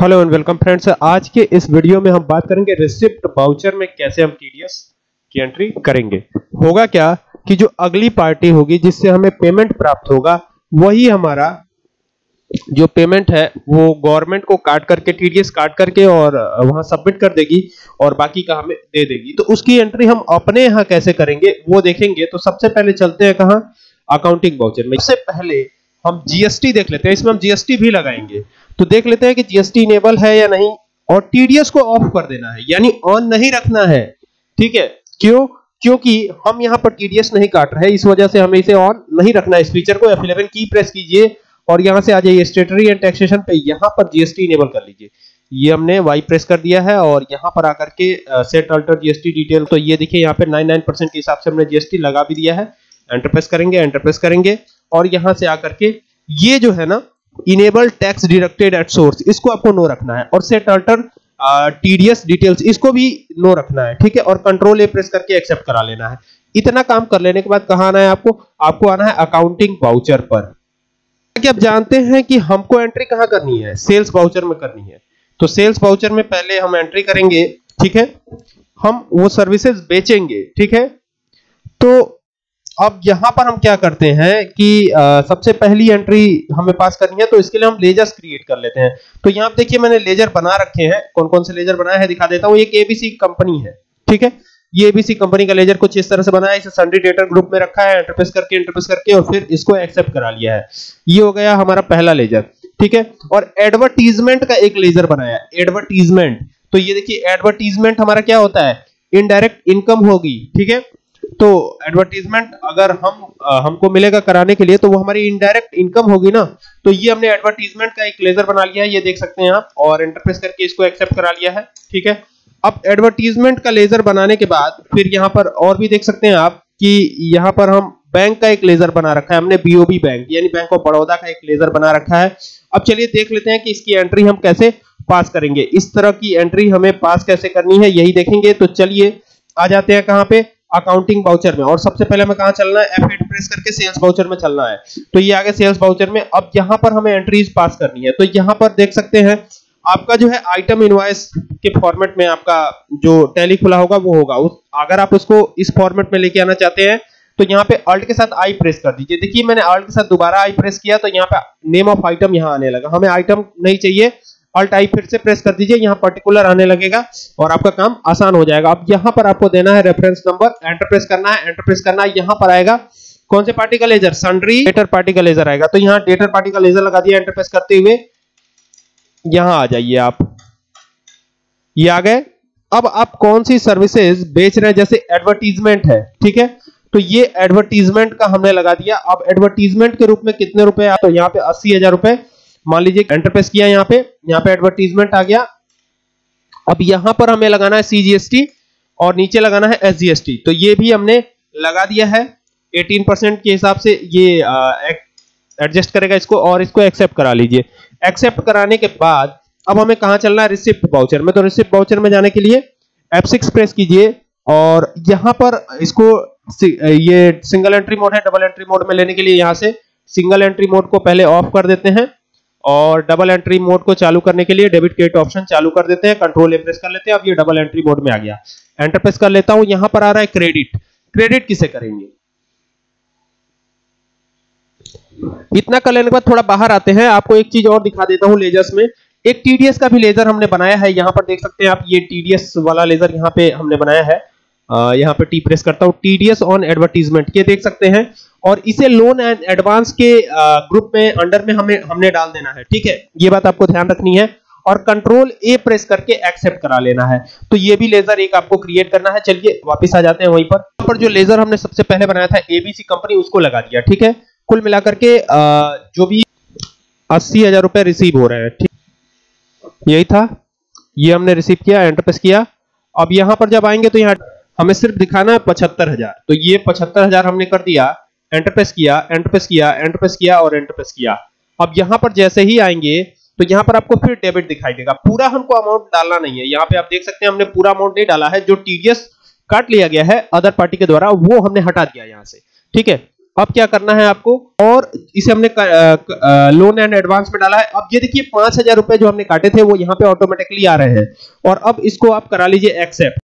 Hello and welcome friends आज के इस वीडियो में हम बात करेंगे रिसिप्ट बाउचर में कैसे हम टीडीएस की एंट्री करेंगे। होगा क्या कि जो अगली पार्टी होगी, जिससे हमें पेमेंट प्राप्त होगा, वही हमारा जो पेमेंट है, वो गवर्नमेंट को काट करके टीडीएस काट करके और वहाँ सबमिट कर देगी और बाकी का हमें दे देगी। तो उसकी एंट्री हम अपने यहाँ कैसे करेंगे, वो देखेंगे। तो सबसे पहले चलते हैं कहा? अकाउंटिंग बाउचर में। इससे पहले हम जीएसटी देख लेते हैं। इसमें हम जीएसटी भी लगाएँगे। तो देख लेते हैं कि जीएसटी इनेबल है या नहीं, और टीडीएस को ऑफ़ कर देना है, यानी ऑन नहीं रखना है। ठीक है? क्यों? क्योंकि हम यहाँ पर टीडीएस नहीं काट रहे इस वजह से हमें इसे ऑन नहीं रखना है। इस फीचर को F11 की प्रेस कीजिए, और यहाँ से आ जाइए स्टेटरी एंड टैक्सेशन पे, यहाँ पर जीएसटी इनेबल कर लीजिए। ये हमने वाई प्रेस कर दिया है, और यहाँ पर आकर के सेट अल्टर जीएसटी डिटेल तो ये देखिए यहाँ पे 99 परसेंट के हिसाब से हमने जीएसटी लगा भी दिया है। एंटर प्रेस करेंगे एंटर प्रेस करेंगे, और यहाँ से आकर के ये जो है ना enable tax deducted at source इसको आपको नो रखना है। और सेट अल्टर टीडीएस डिटेल्स इसको भी नो रखना है। ठीक है? और कंट्रोल ए प्रेस करके एक्सेप्ट करा लेना है। इतना काम कर लेने के बाद कहा आना है आपको? आपको आना है अकाउंटिंग वाउचर पर। कि आप जानते हैं कि हमको एंट्री कहाँ करनी है? सेल्स वाउचर में करनी है। तो सेल्स वाउचर में पहले हम एंट्री करेंगे। ठीक है? हम वो सर्विसेज़ बेचेंगे। ठीक है? तो अब यहाँ पर हम क्या करते हैं कि आ, सबसे पहली एंट्री हमें पास करनी है तो इसके लिए हम लेजर्स क्रिएट कर लेते हैं। तो यहाँ देखिए मैंने लेजर बना रखे हैं। कौन कौन से लेजर बनाया हैं दिखा देता हूँ। एक एबीसी कंपनी है ठीक है? ये एबीसी कंपनी का लेजर कुछ इस तरह से बनाया इसे सन्डी डेटर ग्रुप में रखा है एंटरप्रेस करके एंटरप्रेस करके और फिर इसको एक्सेप्ट करा लिया है। ये हो गया हमारा पहला लेजर ठीक है? और एडवर्टीजमेंट का एक लेजर बनाया एडवर्टीजमेंट तो ये देखिए एडवर्टीजमेंट हमारा क्या होता है? इनडायरेक्ट इनकम होगी ठीक है? तो एडवर्टीजमेंट अगर हम आ, हमको मिलेगा कराने के लिए तो वो हमारी इनडायरेक्ट इनकम होगी ना? तो ये हमने एडवर्टीजमेंट का एक लेजर बना लिया है ये देख सकते हैं आप और इंटरफेस करके इसको एक्सेप्ट करा लिया है ठीक है? अब एडवर्टीजमेंट का लेजर बनाने के बाद फिर यहाँ पर और भी देख सकते हैं आप कि यहाँ पर हम बैंक का एक लेजर बना रखा है हमने बीओबी बैंक यानी बैंक ऑफ़ बड़ौदा का एक लेजर बना रखा है। अब चलिए देख लेते हैं कि इसकी एंट्री हम कैसे पास करेंगे। इस तरह की एंट्री हमें पास कैसे करनी है यही देखेंगे। तो चलिए आ जाते हैं कहाँ पे? अकाउंटिंग बाउचर में। और सबसे पहले हमें कहाँ चलना है? F8 प्रेस करके सेल्स बाउचर में चलना है। तो ये आगे सेल्स बाउचर में। अब यहाँ पर हमें एंट्रीज पास करनी है। तो यहाँ पर देख सकते हैं, आपका जो है आइटम इनवॉइस के फॉर्मेट में आपका जो टैली खुला होगा, वो होगा। उस, अगर आप उसको इस फॉर्मेट में लेके आना चाहते हैं तो यहाँ पे अल्ट के साथ आई प्रेस कर दीजिए। देखिए, मैंने अल्ट के साथ दोबारा आई प्रेस किया तो यहाँ पे नेम ऑफ़ आइटम यहाँ आने लगा। हमें आइटम नहीं चाहिए। अल्ट आई फिर से प्रेस कर दीजिए, यहाँ पर्टिकुलर आने लगेगा और आपका काम आसान हो जाएगा। अब यहाँ पर आपको देना है रेफरेंस नंबर एंटर प्रेस करना है एंटर प्रेस करना है, यहाँ पर आएगा। कौन से पार्टी का लेजर सन्ड्री डेटर पार्टी का लेजर आएगा। तो यहाँ डेटर पार्टी का लेजर लगा दिया एंटर प्रेस करते हुए। यहाँ आ जाइए आप। ये आ गए। अब आप कौन सी सर्विसेज़ बेच रहे हैं? जैसे एडवर्टीजमेंट है, ठीक है? तो ये एडवर्टीजमेंट का हमने लगा दिया। अब एडवर्टीजमेंट के रूप में कितने रुपए तो यहाँ पे अस्सी हज़ार रुपए। मान लीजिए एंटरप्रेस किया यहाँ पे यहाँ पे एडवर्टीजमेंट आ गया। अब यहाँ पर हमें लगाना है सीजीएसटी और नीचे लगाना है एसजीएसटी तो ये भी हमने लगा दिया है। 18 परसेंट के हिसाब से ये एडजस्ट करेगा इसको और इसको एक्सेप्ट करा लीजिए। एक्सेप्ट कराने के बाद अब हमें कहाँ चलना है? रिसिप्ट वाउचर में। तो रिसिप्ट वाउचर में जाने के लिए F6 प्रेस कीजिए और यहाँ पर इसको ये सिंगल एंट्री मोड है। डबल एंट्री मोड में लेने के लिए यहाँ से सिंगल एंट्री मोड को पहले ऑफ़ कर देते हैं। और डबल एंट्री मोड को चालू करने के लिए डेबिट क्रेडिट ऑप्शन चालू कर देते हैं कंट्रोल ए प्रेस कर लेते हैं। अब ये डबल एंट्री मोड में आ गया। एंटर प्रेस कर लेता हूँ। यहाँ पर आ रहा है क्रेडिट क्रेडिट किसे करेंगे? इतना कर लेने के बाद थोड़ा बाहर आते हैं। आपको एक चीज़ और दिखा देता हूँ लेजर्स में। एक टीडीएस का भी लेजर हमने बनाया है। यहाँ पर देख सकते हैं आप, ये टीडीएस वाला लेजर यहाँ पे हमने बनाया है। यहाँ पे टी प्रेस करता हूँ। टीडीएस ऑन एडवर्टीजमेंट ये देख सकते हैं। और इसे लोन एंड एडवांस के ग्रुप में अंडर में हमें, हमने डाल देना है, ठीक है? ये बात आपको ध्यान रखनी है और कंट्रोल ए प्रेस करके एक्सेप्ट करा लेना है। तो ये भी लेजर एक आपको क्रिएट करना है। चलिए, वापस आ जाते हैं वहीं पर। पर जो लेजर हमने सबसे पहले बनाया था एबीसी कंपनी उसको लगा दिया, ठीक है? कुल मिलाकर के जो भी अस्सी हज़ार रुपए रिसीव हो रहे हैं, ठीक यही था। ये हमने रिसीव किया एंटर प्रेस किया। अब यहाँ पर जब आएँगे तो यहाँ हमें सिर्फ़ दिखाना है पचहत्तर हज़ार। तो ये पचहत्तर हज़ार हमने कर दिया। एंटर प्रेस किया एंटर प्रेस किया एंटर प्रेस किया और एंटर प्रेस किया। अब यहाँ पर जैसे ही आएँगे तो यहाँ पर आपको फिर डेबिट दिखाई देगा। पूरा हमको अमाउंट डालना नहीं है। यहाँ पे आप देख सकते हैं, हमने पूरा अमाउंट नहीं डाला है। जो टीडीएस काट लिया गया है अदर पार्टी के द्वारा, वो हमने हटा दिया यहाँ से। ठीक है? अब क्या करना है आपको? और इसे हमने लोन एंड एडवांस में डाला है। अब ये देखिए, पाँच हज़ार रुपए जो हमने काटे थे, वो यहाँ पे ऑटोमेटिकली आ रहे हैं। और अब इसको आप करा लीजिए एक्सेप्ट